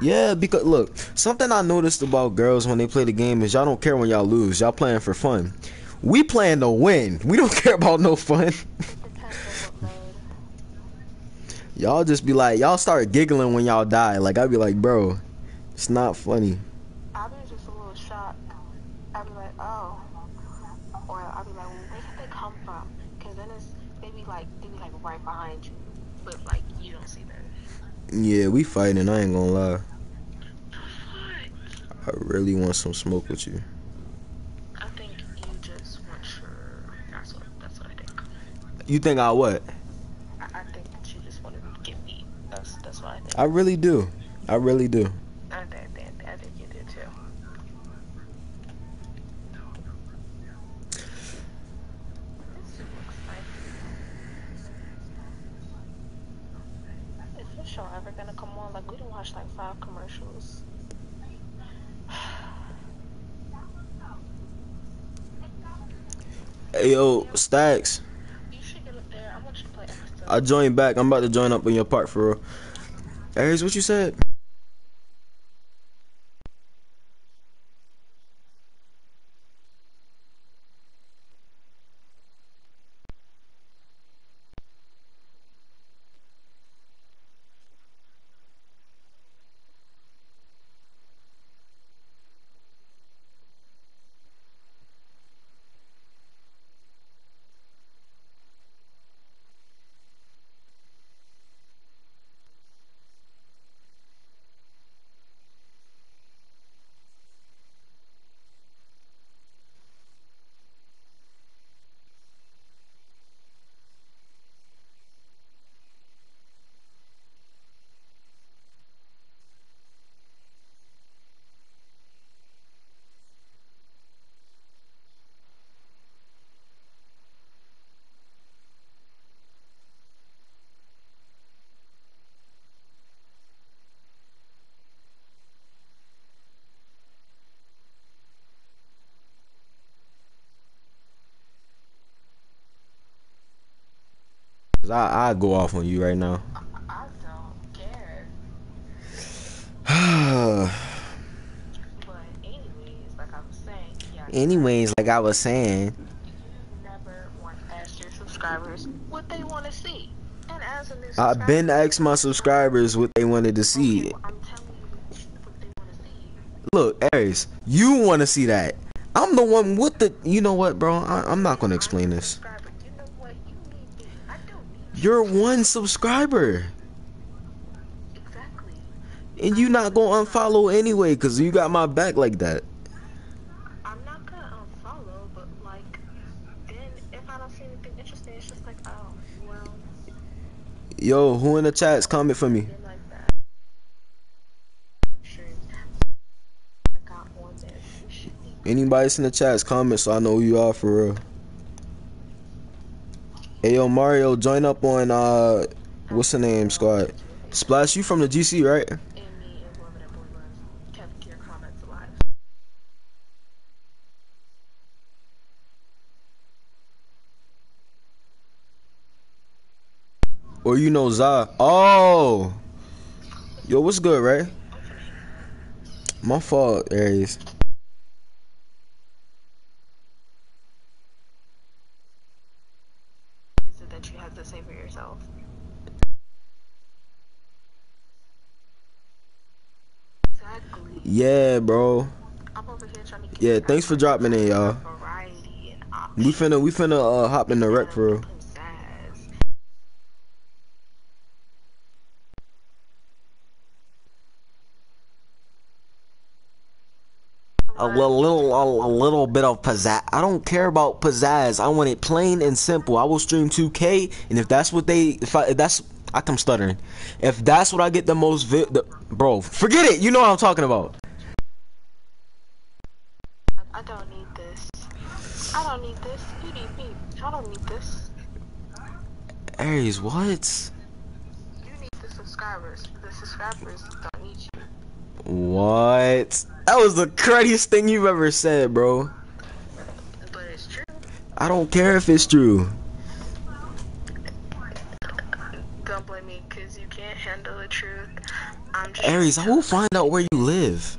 Yeah, because look, something I noticed about girls when they play the game is y'all don't care when y'all lose. Y'all playing for fun. We playing to win. We don't care about no fun. y'all just be like, y'all start giggling when y'all die. Like I'd be like, bro, it's not funny. I'll be just a little shocked. I'll be like, oh. Or I'll be like, where did they come from? Because then it's, they be like, they be like right behind you. But like, you don't see them. Yeah, we fighting. I ain't gonna lie. I really want some smoke with you. I think you just want your, that's what, that's what I think. You think I what? I, I think that you just want to get beat. That's, that's what I think. I really do. I really do. I think, I think, I think you do too. This looks like. Is this show ever gonna come on? Like, we done watched like five commercials. Hey yo, Stacks. You should get up there. I want you to play Asta. I joined back. I'm about to join up in your part for real. Aries, what you said? Cause I I go off on you right now. I don't care. But anyways, like I was saying, I've been asked my subscribers what they wanted to see. I'm telling you what they to see. Look, Aries, you want to see that. I'm the one with the. You know what, bro? I, I'm not gonna explain this. Subscriber, you know what? You need me. I don't need You're one subscriber. Exactly. and you not gonna unfollow anyway, cause you got my back like that. I'm not gonna unfollow, but like, then if I don't see anything interesting, it's just like, oh, well, Yo, who in the chats comment for me? you're like that. I'm sure I got on there. You should be Anybody in the chats comment so I know who you are for real. Hey yo, Mario, join up on uh, what's the name squad? Splash, you from the GC, right? Or you know Za? Oh, yo, what's good, right? My fault, Aries. Is it that you have to say for yourself? Exactly. Yeah, bro. I'm over here trying to get Yeah, thanks for dropping in, y'all. We finna, we finna uh, hop in the rec for real. A little, little, a, a little bit of pizzazz. I don't care about pizzazz. I want it plain and simple. I will stream 2K, and if that's what they, if, I, if that's, I come stuttering. If that's what I get the most, vi- the, bro, forget it. You know what I'm talking about. I don't need this. I don't need this. You need me. I don't need this. Aries, what? You need the subscribers. The subscribers don't need you. What? That was the cruddiest thing you've ever said, bro. But it's true. I don't care if it's true. Don't blame me because you can't handle the truth. I'm Aries, I will find out where you live.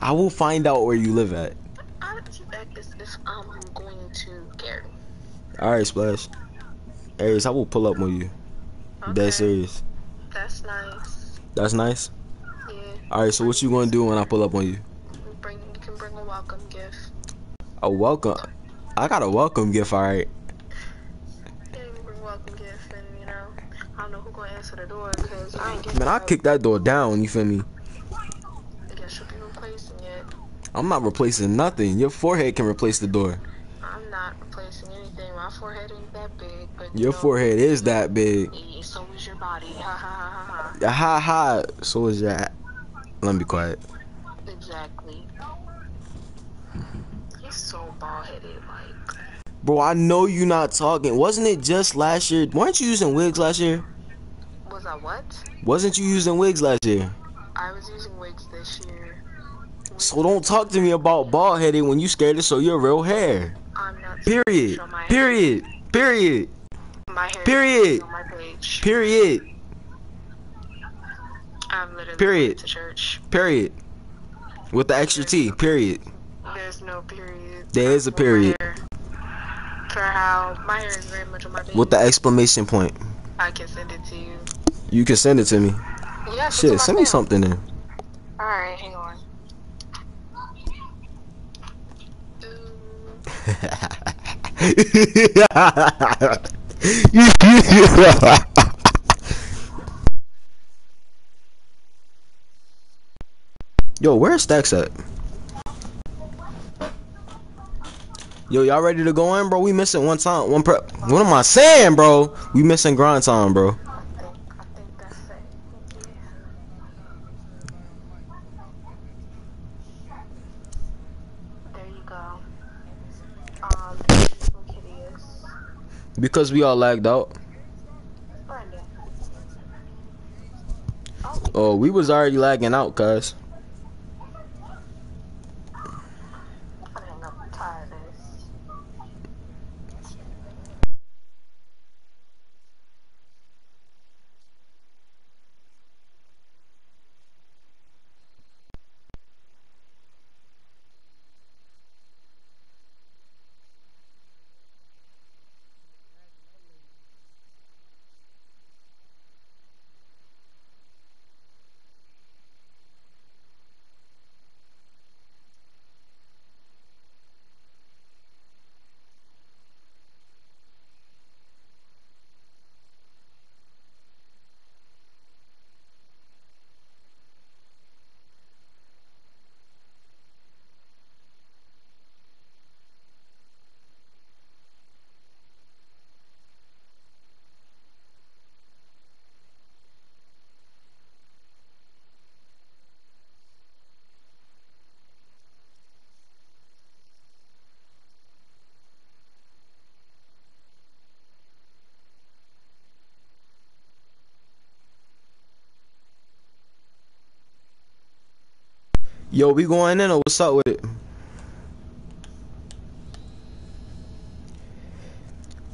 I will find out where you live at. I that is if um, I'm going to Gary. All right, Splash. Aries, I will pull up on you. Dead serious. That's nice. That's nice. Yeah. All right, so what you gonna do when I pull up on you? Bring you can bring a welcome gift. A welcome. I got a welcome gift. All right. Yeah, you bring a welcome gift, and you know, I don't know who gonna answer the door because I ain't. Man, I up. kick that door down. You feel me? I guess you'll be replacing it. I'm not replacing nothing. Your forehead can replace the door. I'm not replacing anything. My forehead ain't that big, but you Your know, forehead is that big. So is your body. Ha ha ha ha ha. Ha ha. So is that. Let me be quiet. Exactly. He's so bald headed, like. Bro, I know you're not talking. Wasn't it just last year? Weren't you using wigs last year? Was I what? Wasn't you using wigs last year? I was using wigs this year. So don't talk to me about bald headed when you scared to show your real hair. I'm not. Period. Period. Period. Period. is on my page. Period. I'm literally Period. to church. Period. With the extra T. Period. There's no period. There is a period. For how my hair is very much on my page. With the exclamation point. I can send it to you. You can send it to me. Yeah, Shit, send me something then. All right, hang on. Yo, where's Stacks at? Yo, y'all ready to go in, bro? We missing one time, one prep. What am I saying, bro? We missing grind time, bro. I think I think that's it. There you go. Um, from Kittius. Because we all lagged out. Oh, we was already lagging out, cuz. I think I'm tired of this. Yo, we going in or what's up with it?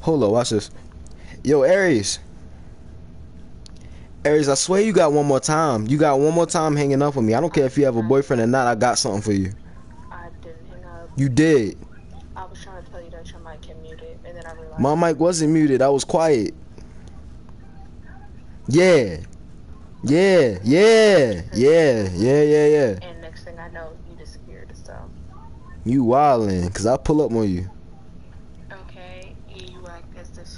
Hold on, watch this. Yo, Aries. Aries, I swear you got one more time. You got one more time hanging up with me. I don't care if you have a boyfriend or not. I got something for you. I didn't hang up. You did. I was trying to tell you that your mic can mute it, and then I realized. My mic wasn't muted. I was quiet. Yeah. Yeah. Yeah. Yeah. Yeah. Yeah. Yeah. And next thing I know, you disappeared. So. You wildin', cause I pull up on you. Okay, you act as if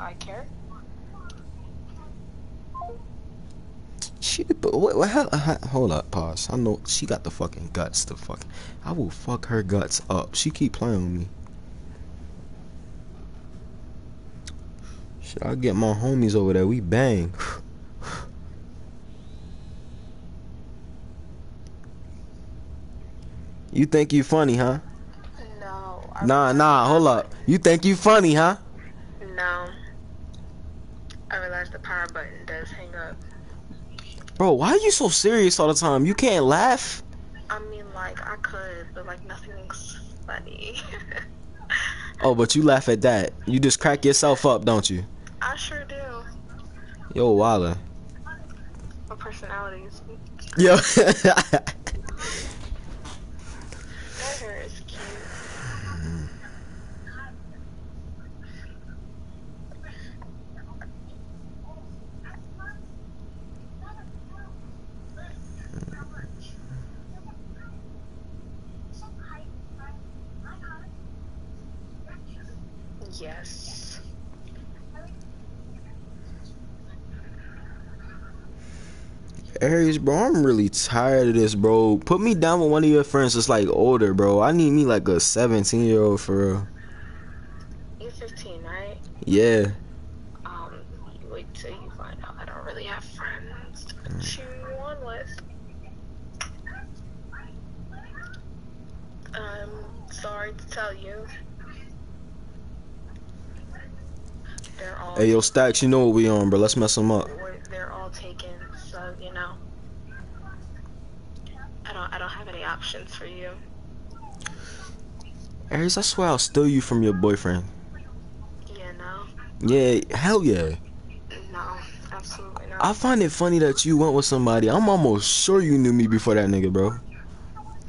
I care. She, but what, what hell, hold up, pause. I know she got the fucking guts to fuck. I will fuck her guts up. She keep playing with me. Should I get my homies over there? We bang. You think you funny, huh? No. Nah, nah, hold up. You think you funny, huh? No. I realized the power button does hang up. Bro, why are you so serious all the time? You can't laugh. I mean, like, I could, but, like, nothing's funny. Oh, but you laugh at that. You just crack yourself up, don't you? I sure do. Yo, Walla. Our personalities. Yo. That hair is cute. Yes. Aries, bro, I'm really tired of this, bro. Put me down with one of your friends that's like older, bro. I need me like a 17 year old for real. You're 15, right? Yeah. Um, wait till you find out I don't really have friends to put you on with. I'm sorry to tell you. They're all Hey, yo, Stacks, you know what we on, bro. Let's mess them up. they're all taken, so you know. I don't I don't have any options for you. Aries, I swear I'll steal you from your boyfriend. Yeah, no. Yeah, hell yeah. No, absolutely not. I find it funny that you went with somebody. I'm almost sure you knew me before that nigga, bro.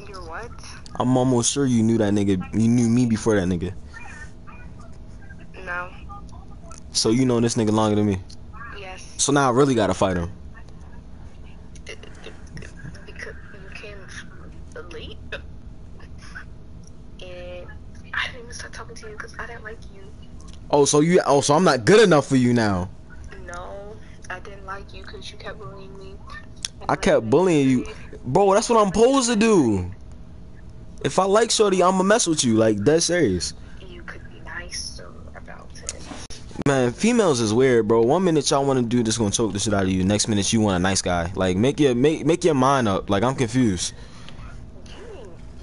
You're what? I'm almost sure you knew that nigga. You knew me before that nigga. No. So you know this nigga longer than me. Yes. So now I really gotta fight him. because you came late and I didn't even start talking to you because I didn't like you. Oh, so you? Oh, so I'm not good enough for you now. No, I didn't like you because you kept bullying me. I kept bullying you, bro. That's what I'm supposed to do. If I like Shorty, I'ma mess with you. Like dead serious. You could be nicer about it. Man, females is weird, bro. One minute y'all want to do this, gonna choke the shit out of you. Next minute you want a nice guy. Like make your make make your mind up. Like I'm confused.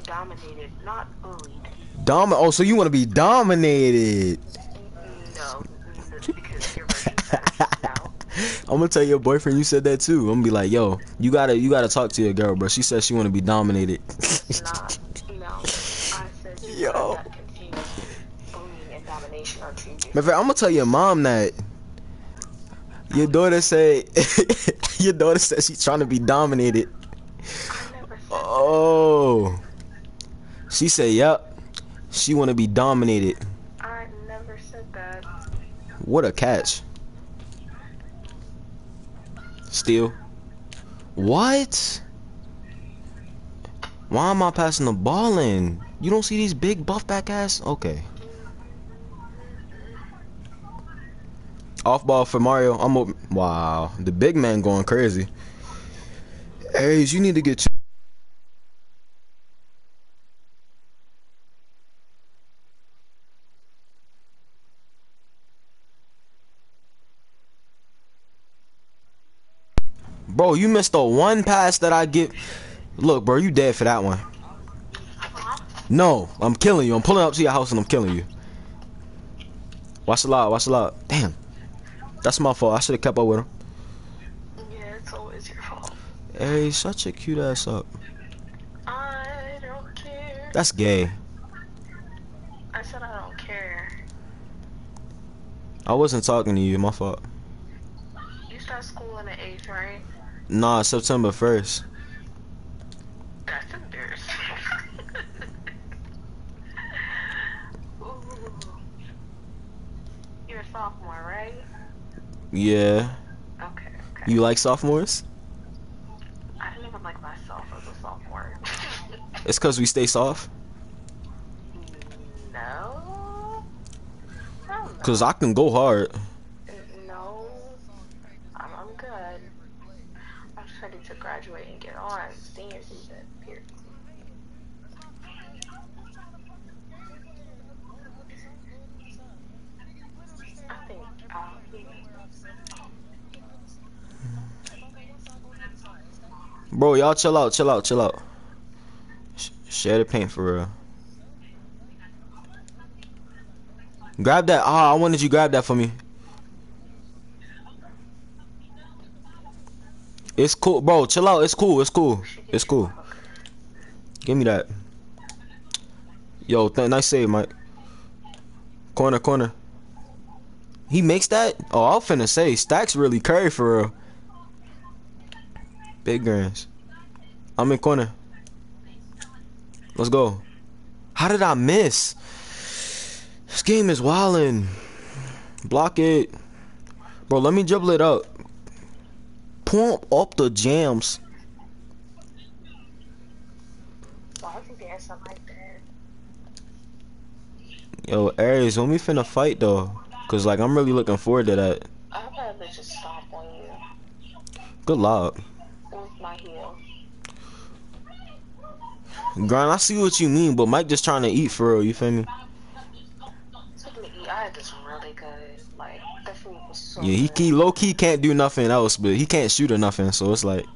Dominated, not bullied. Dom. Oh, so you want to be dominated? No, because you're very fast now. I'm gonna tell your boyfriend you said that too. I'm gonna be like, yo, you gotta you gotta talk to your girl, bro. She said she want to be dominated. Not, no. I said you Yo. got confused. Bullying and domination are two different. Matter of fact, I'm gonna tell your mom that your daughter said your daughter said she's trying to be dominated. I never said Oh, she said, yep, she want to be dominated. I never said that. What a catch. Steal. What? Why am I passing the ball in? You don't see these big buff back ass? Okay. Off ball for Mario. I'm open. Wow. The big man going crazy. Aries, you need to get. Bro, you missed the one pass that I get. Look, bro, you dead for that one. No, I'm killing you. I'm pulling up to your house and I'm killing you. Watch the lot. Watch the lot. Damn. That's my fault. I should have kept up with him. Yeah, it's always your fault. Hey, shut your cute ass up. I don't care. That's gay. I said I don't care. I wasn't talking to you. My fault. You start school in the eighth, right? Nah, September 1st. That's embarrassing. Ooh. You're a sophomore, right? Yeah. Okay, okay. You like sophomores? I didn't even like myself as a sophomore. It's because we stay soft? no. Because I can go hard. No. I'm, I'm good. I'm just ready to graduate and get on senior season. Period. Bro, y'all chill out, chill out, chill out. Sh- share the paint for real. Grab that. Ah, I wanted you grab that for me. It's cool, bro. Chill out. It's cool. It's cool. It's cool. Give me that. Yo, th- nice save, Mike. Corner, corner. He makes that? Oh, I was finna say, Stacks really Curry for real. Big grands. I'm in corner. Let's go. How did I miss? This game is wildin'. Block it. Bro, let me dribble it up. Pump up the jams. Why would you dance something like that? Yo, Aries, when we finna fight though? Cause like I'm really looking forward to that. Rather just stop on you Good luck. with my heel. Grind, I see what you mean, but Mike just trying to eat for real, you feel me? Speaking of eat, I had this really good. Like, the food so Yeah, he, he low key can't do nothing else, but he can't shoot or nothing, so it's like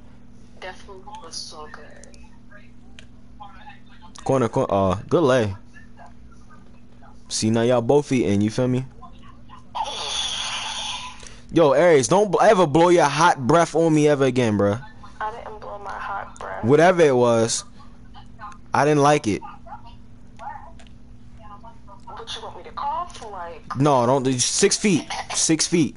That food was so good. corner, corner. Uh, good lay. See now y'all both eating, you feel me? Yo, Aries, don't ever blow your hot breath on me ever again, bruh. I didn't blow my hot breath. Whatever it was, I didn't like it. What you want me to cough? Like, No, don't. Six feet. Six feet.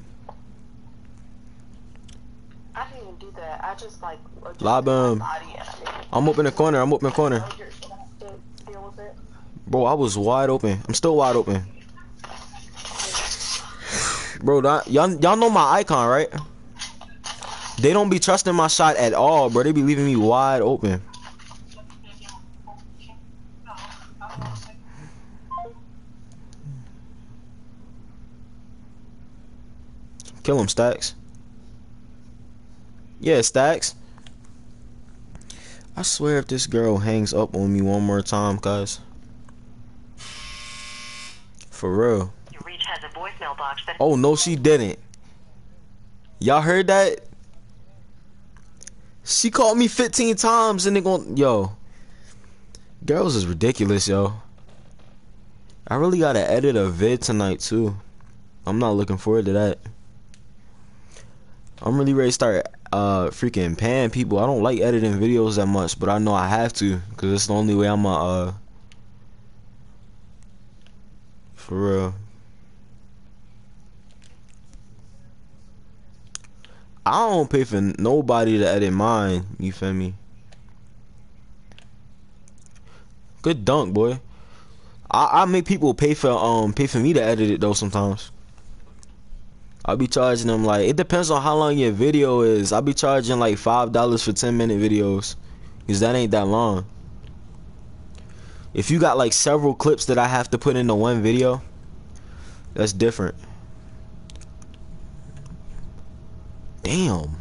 I didn't even do that. I just like. Lob him. I mean, I'm up in the corner. I'm up in the corner. you're gonna have to deal with it. Bro, I was wide open. I'm still wide open. Bro, y'all, y'all know my icon, right? They don't be trusting my shot at all, bro. They be leaving me wide open. Kill him, Stacks. Yeah, Stacks. I swear if this girl hangs up on me one more time, guys. For real. Your reach has a voicemail box that Oh no, she didn't. Y'all heard that? She called me 15 times and they gon' yo. Girls is ridiculous, yo. I really gotta edit a vid tonight too. I'm not looking forward to that. I'm really ready to start uh freaking paying people. I don't like editing videos that much, but I know I have to because it's the only way I'm uh uh for real. I don't pay for nobody to edit mine. You feel me? Good dunk, boy. I, I make people pay for um pay for me to edit it though sometimes. I'll be charging them like it depends on how long your video is. I'll be charging like five dollars for ten minute videos. Cause that ain't that long. If you got like several clips that I have to put into one video, that's different. Damn.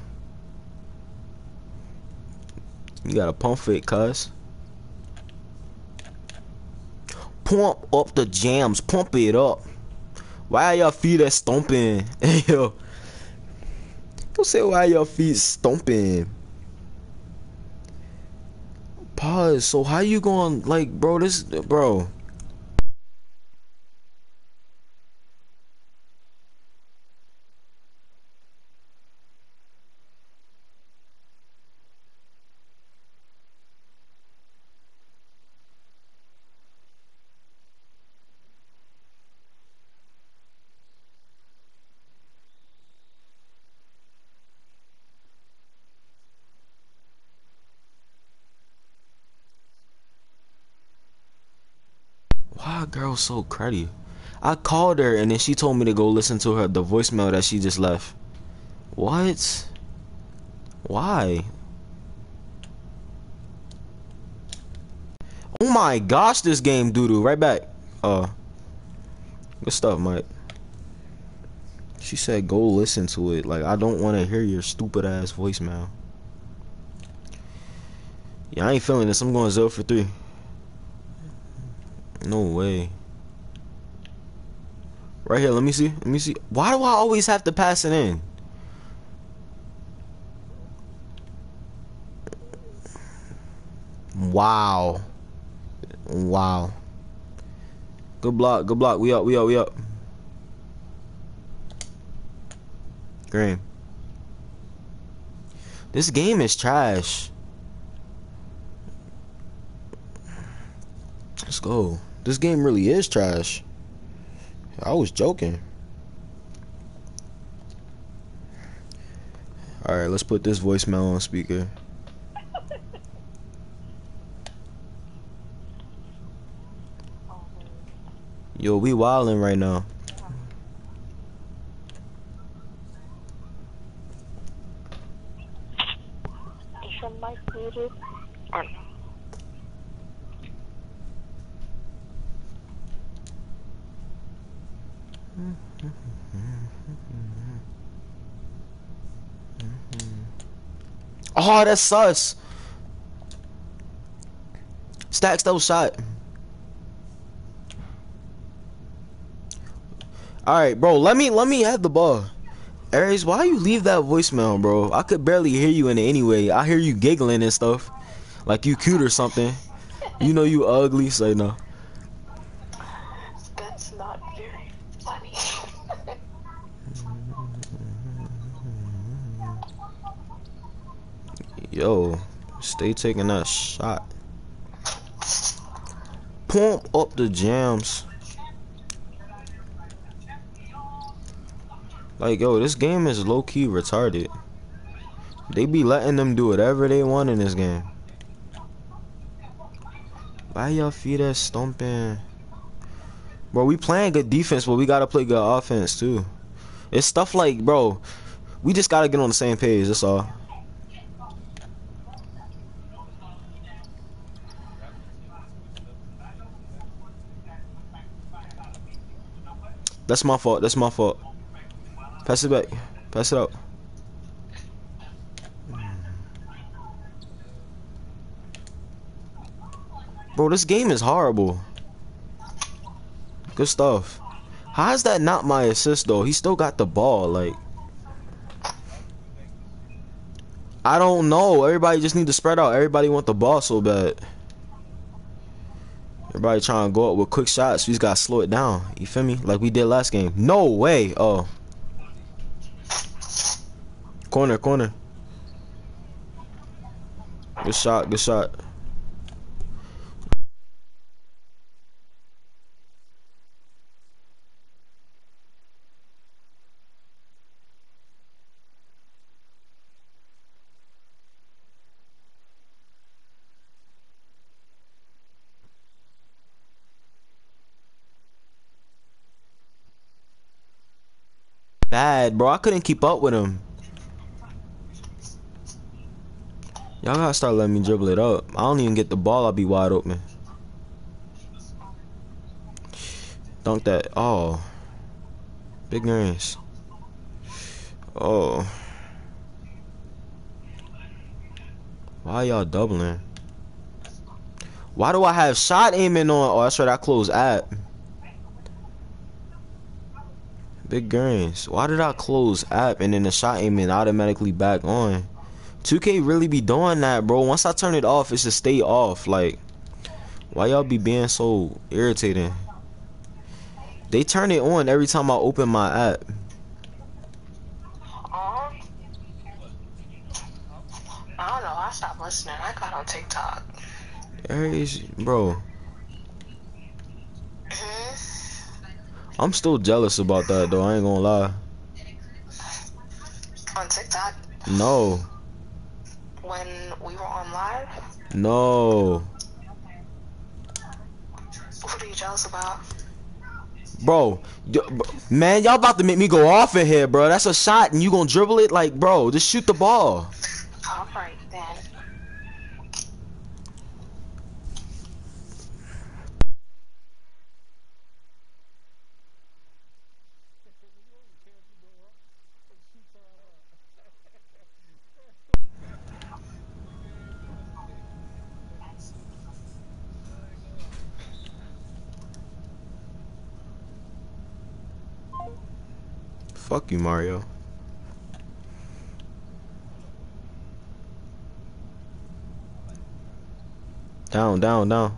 You got a pump fake, cuz. Pump up the jams. Pump it up. Why are your feet stomping? Yo. Don't say why your feet stomping. Pause. So how you going like bro this bro Why a girl so cruddy? I called her and then she told me to go listen to her the voicemail that she just left. What? Why? Oh my gosh, this game doo doo. Right back. Uh good stuff, Mike. She said go listen to it. Like I don't wanna hear your stupid ass voicemail. Yeah, I ain't feeling this. I'm going zero for three. No way. Right here, let me see. Let me see. Why do I always have to pass it in? Wow. Wow. Good block, good block. We up, we up, we up. Green. This game is trash. Let's go. This game really is trash. I was joking. All right, let's put this voicemail on speaker. Yo, we wildin' right now. Is your mic muted? Or Oh, that's sus. Stacks those shot. All right, bro. Let me let me have the ball. Aries, why you leave that voicemail, bro? I could barely hear you in it anyway. I hear you giggling and stuff, like you cute or something. You know you ugly, say no. that's not very funny. Yo, stay taking that shot. Pump up the jams. Like, yo, this game is low key retarded. They be letting them do whatever they want in this game. Why y'all feet that stomping? Bro, we playing good defense, but we gotta play good offense too. It's stuff like, bro, we just gotta get on the same page. That's all. That's my fault. That's my fault. Pass it back. Pass it out. Bro, this game is horrible. Good stuff. How is that not my assist though? He still got the ball. Like, I don't know. Everybody just need to spread out. Everybody want the ball so bad. Everybody trying to go up with quick shots. We just gotta slow it down. You feel me? Like we did last game. No way. Oh. Corner, corner. Good shot, good shot. Bad, bro. I couldn't keep up with him. Y'all gotta start letting me dribble it up. I don't even get the ball, I'll be wide open. Dunk that. Oh. Big earrings. Oh. Why y'all doubling? Why do I have shot aiming on? Oh, that's right. I closed app. Big Greens. Why did I close app and then the shot aiming automatically back on? 2K really be doing that, bro. Once I turn it off, it should stay off. Like, why y'all be being so irritating? They turn it on every time I open my app. Aw. I don't know. I stopped listening. I got on TikTok. Aries, bro. I'm still jealous about that though. I ain't gonna lie. On TikTok, No, when we were on live, no, what are you jealous about? bro. Man, y'all about to make me go off in here, bro. That's a shot, and you gonna dribble it like, bro. Just shoot the ball. All right then. Fuck you, Mario. Down, down, down.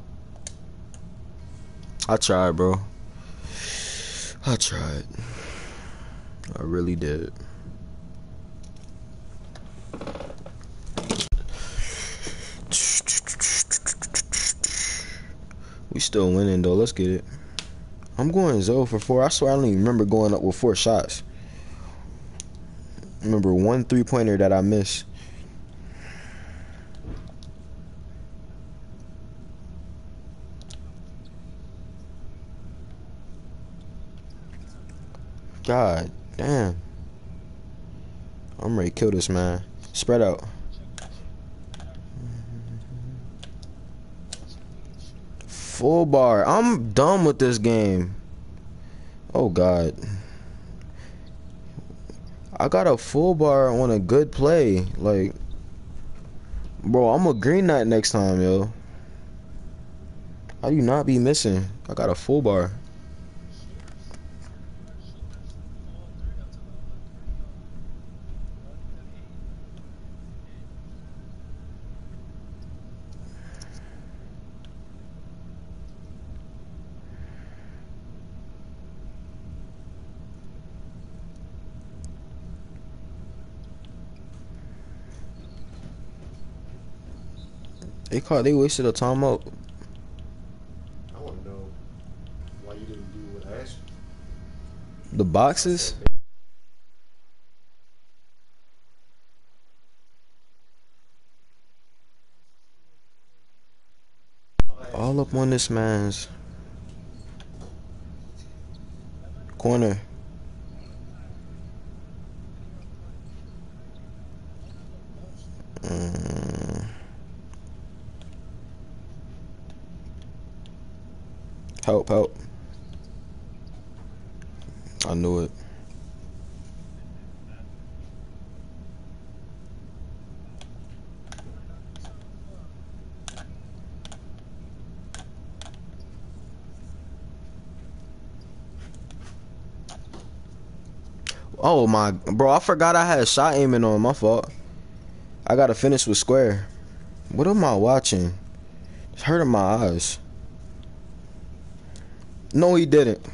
I tried, bro. I tried. I really did. We still winning though. Let's get it. I'm going zero for four. I swear I don't even remember going up with four shots. Remember one three pointer that I missed. God damn. I'm ready to kill this man. Spread out. Full bar. I'm done with this game. Oh God. I got a full bar on a good play. Like, bro, I'm a green knight next time, yo. How do you not be missing? I got a full bar. They caught. They wasted a timeout. I want to know why you didn't do what I asked you. The boxes. All up on this man's corner. Mm. Help, help. I knew it. Oh my, bro! I forgot I had a shot aiming on. My fault. I gotta finish with square. What am I watching? It's hurting my eyes. No, he didn't.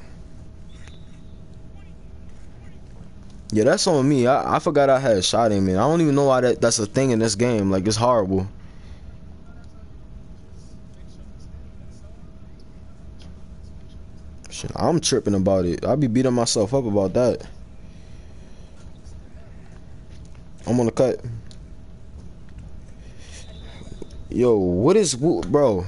Yeah, that's on me. I, I forgot I had a shot aiming. I don't even know why that, that's a thing in this game. Like, it's horrible. Shit, I'm tripping about it. I be beating myself up about that. I'm on the cut. Yo, what is bro?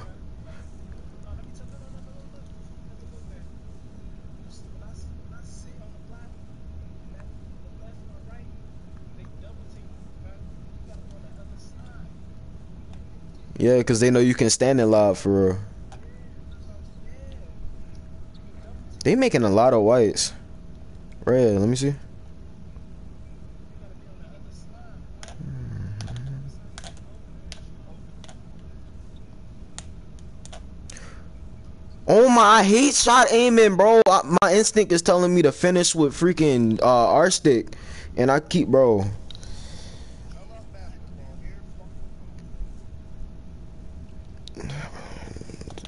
Yeah, because they know you can stand in loud for real. They making a lot of whites. Red, let me see. Oh my, I hate shot aiming, bro. I, my instinct is telling me to finish with freaking uh, R stick. And I keep, bro.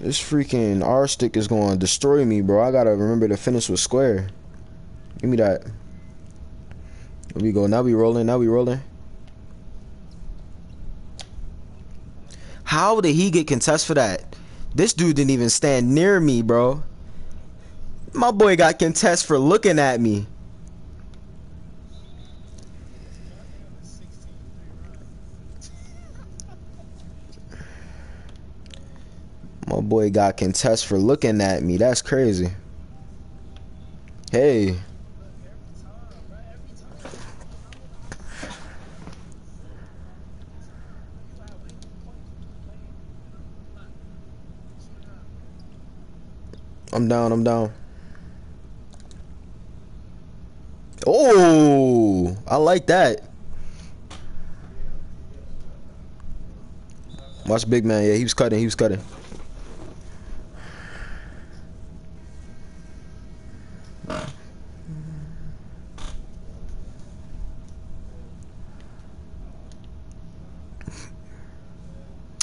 This freaking R stick is going to destroy me, bro. I gotta remember to finish with square. Give me that. Here we go. Now we rolling. Now we rolling. How did he get contest for that? This dude didn't even stand near me, bro. My boy got contest for looking at me. My boy got contest for looking at me. That's crazy. Hey. I'm down, I'm down. Oh, I like that. Watch big man. Yeah, he was cutting. He was cutting.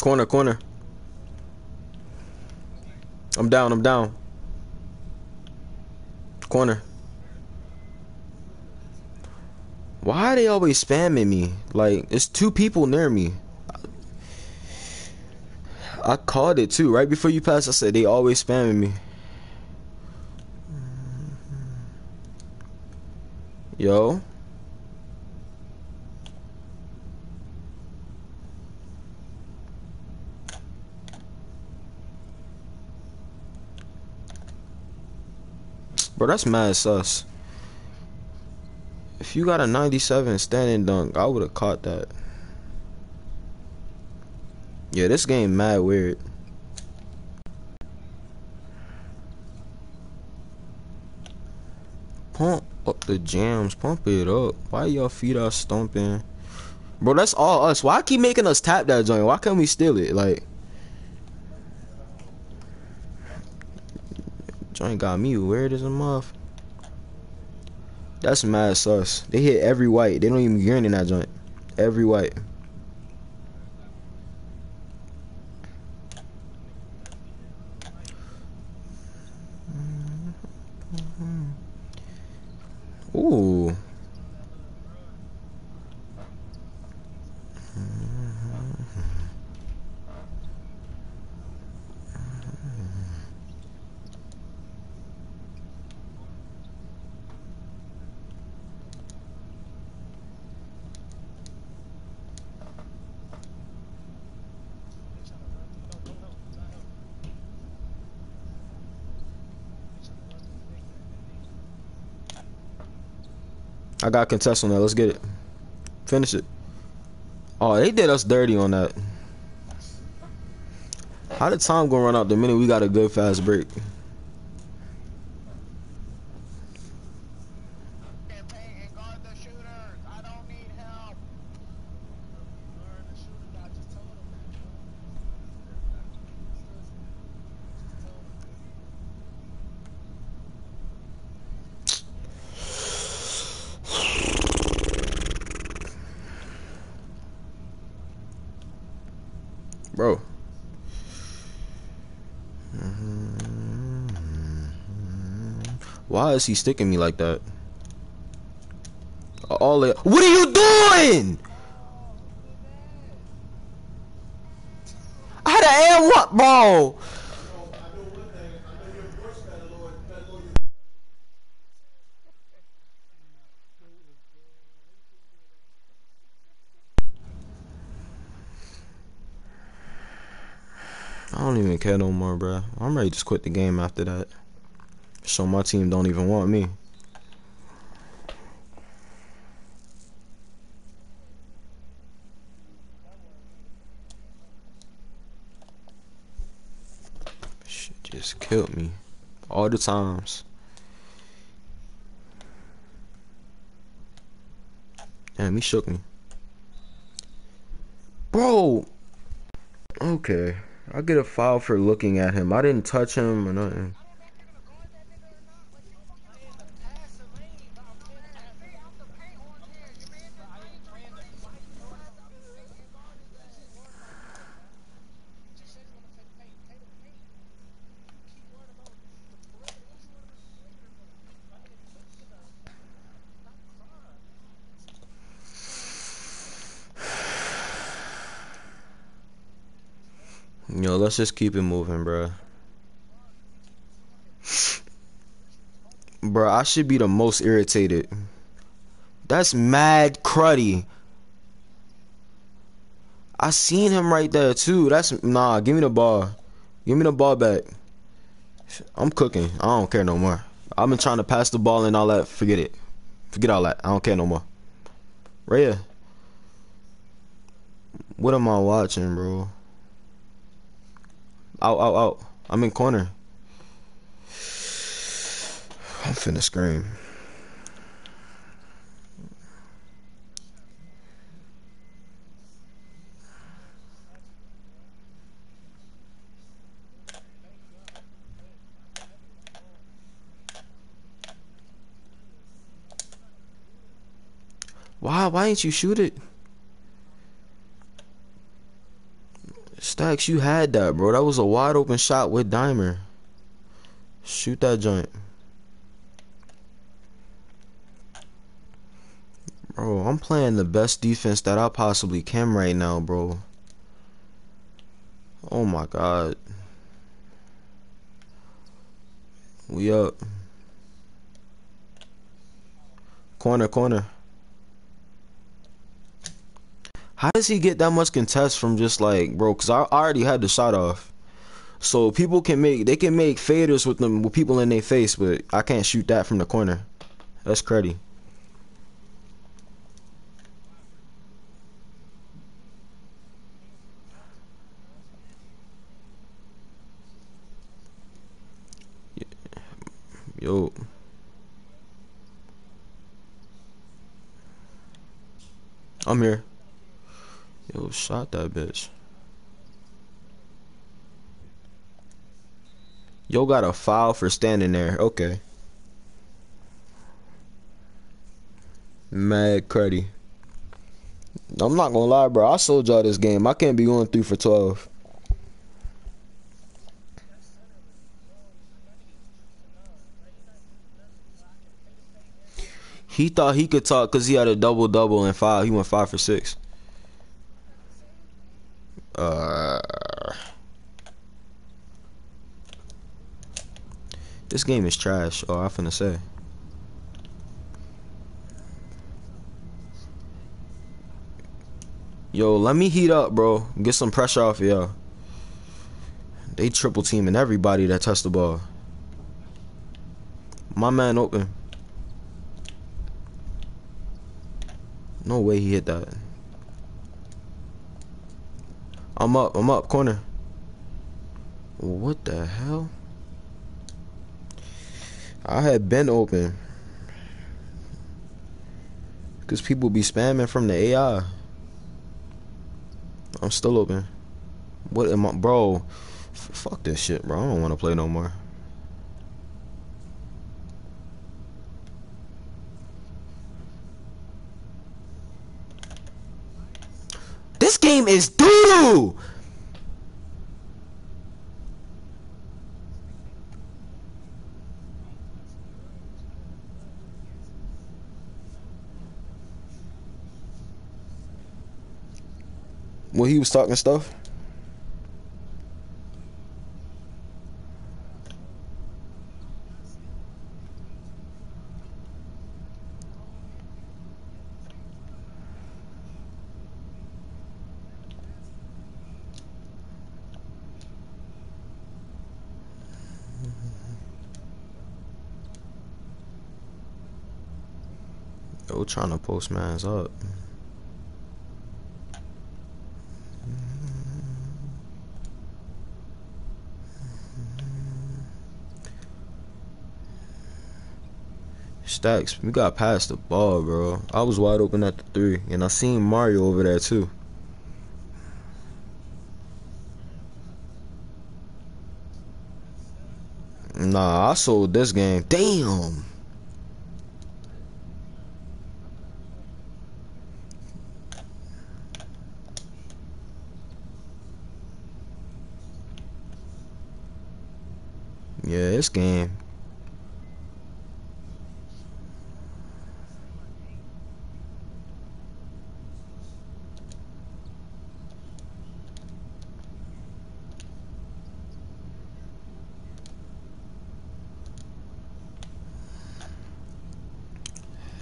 Corner, corner. I'm down, I'm down. Corner. Why are they always spamming me? Like, it's two people near me. I called it too. Right before you passed, I said they always spamming me. Yo. Bro, that's mad sus. If you got a 97 standing dunk, I would have caught that. Yeah, this game mad weird. Pump up the jams, pump it up. Why y'all feet are stomping? Bro, that's all us. Why keep making us tap that joint? Why can't we steal it? Like, joint got me weird as a muff. That's mad sus. They hit every white. They don't even get in that joint. Every white. Ooh. I got contest on that. Let's get it. Finish it. Oh, they did us dirty on that. How did time go run out the minute we got a good fast break? Bro. Why is he sticking me like that? All it. What are you doing? I had to air what, bro? I don't even care no more, bro. I'm ready to just quit the game after that. So my team don't even want me. Shit just killed me. All the times. Damn, he shook me. Bro! Okay. I get a foul for looking at him. I didn't touch him or nothing. Yo, let's just keep it moving, bro. Bro, I should be the most irritated. That's mad cruddy. I seen him right there too. That's nah. Give me the ball. Give me the ball back. I'm cooking. I don't care no more. I've been trying to pass the ball and all that. Forget it. Forget all that. I don't care no more. Raya. What am I watching, bro? Out, out, out. I'm in corner. I'm finna scream. Why? Why didn't you shoot it? Stacks, you had that, bro. That was a wide open shot with Dimer. Shoot that joint. Bro, I'm playing the best defense that I possibly can right now, bro. Oh my god. We up. Corner, corner. How does he get that much contest from just like, bro? Because I already had the shot off. So people can make they can make faders with them with people in their face, but I can't shoot that from the corner. That's cruddy. Yo. I'm here. Yo, shot that bitch. Yo got a foul for standing there. Okay. Mad cruddy. I'm not gonna lie, bro. I sold y'all this game. I can't be going three for 12. He thought he could talk because he had a double double and five. He went five for six. Uh, this game is trash. Oh, I'm finna say. Yo, let me heat up, bro. Get some pressure off y'all. They triple teaming everybody that touched the ball. My man open. No way he hit that. I'm up, I'm up, corner. What the hell? I had been open. Cause people be spamming from the AI. I'm still open. What am I, bro? Fuck this shit, bro. I don't want to play no more. Game is doo. When he was talking stuff. Trying to post man's up. Stacks, we got past the ball, bro. I was wide open at the three, and I seen Mario over there too. Nah, I sold this game. Damn. Yeah, this game.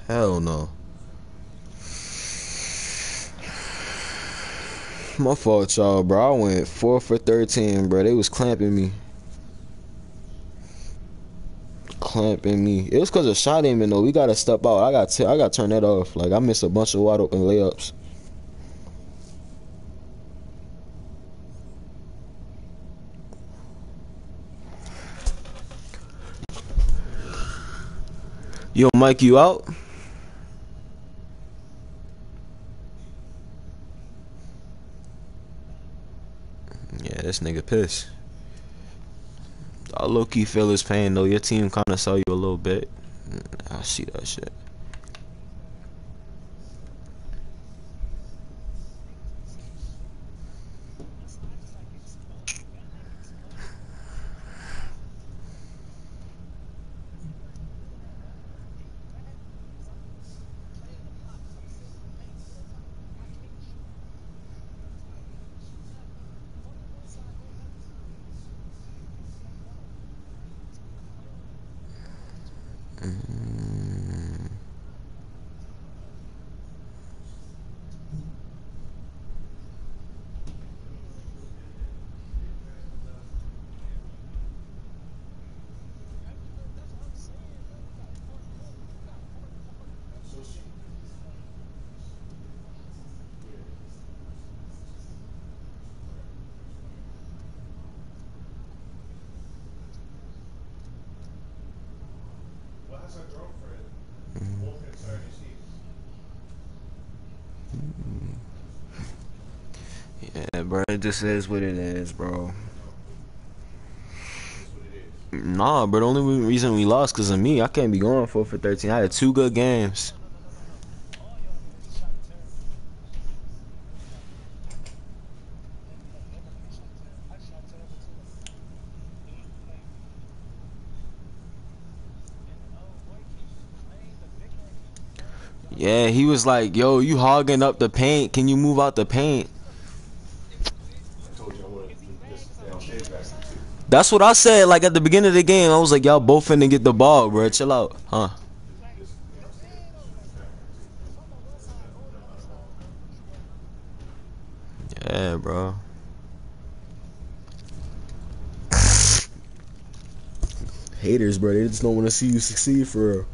Hell no. My fault, y'all, bro. I went 4 for 13, bro. They was clamping me. Clamping me. It was because of shot aiming, though. We got to step out. I got I got turn that off. Like, I missed a bunch of wide open layups. Yo, Mike, you out? Yeah, this nigga pissed. I low key feel his pain though. Your team kind of saw you a little bit. I see that shit. Just is what it is, bro. Nah, but The only reason we lost because of me. I can't be going four for thirteen. I had two good games. Yeah, he was like, "Yo, you hogging up the paint? Can you move out the paint?" I told you I wanted this downstairs back. That's what I said. Like at the beginning of the game, I was like, "Y'all both finna get the ball, bro. Chill out, huh?" Yeah, bro. Haters, bro. They just don't want to see you succeed for real.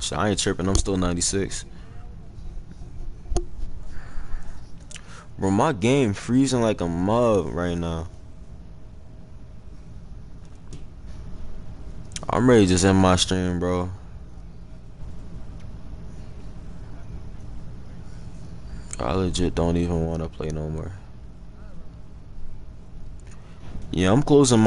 Shit, I ain't tripping. I'm still 96. Bro, my game freezing like a mug right now. I'm ready to just end my stream, bro. I legit don't even want to play no more. Yeah, I'm closing my